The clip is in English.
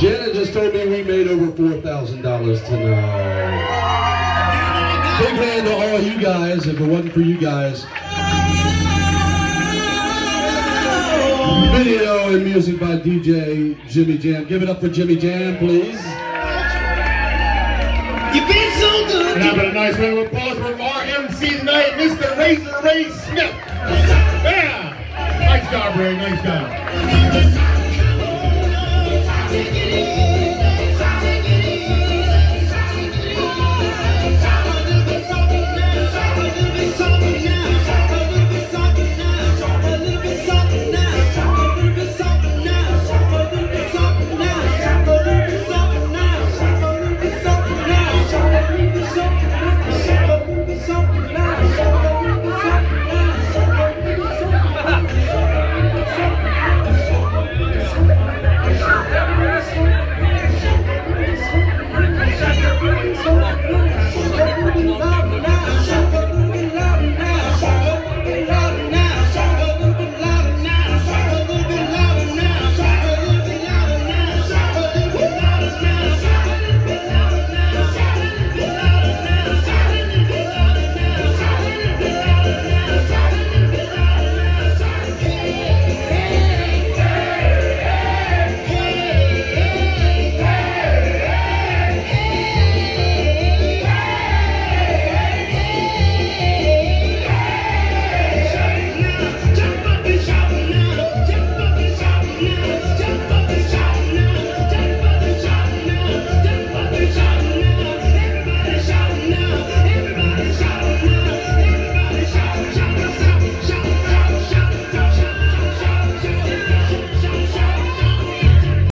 Janet just told me we made over $4,000 tonight. Big hand to all you guys. If it wasn't for you guys, Video and music by DJ Jimmy Jam. Give it up for Jimmy Jam, please. You've been so good. And how about a nice round of applause for our MC tonight, Mr. Razor Ray Smith. Yeah. Nice job, Ray. Nice job.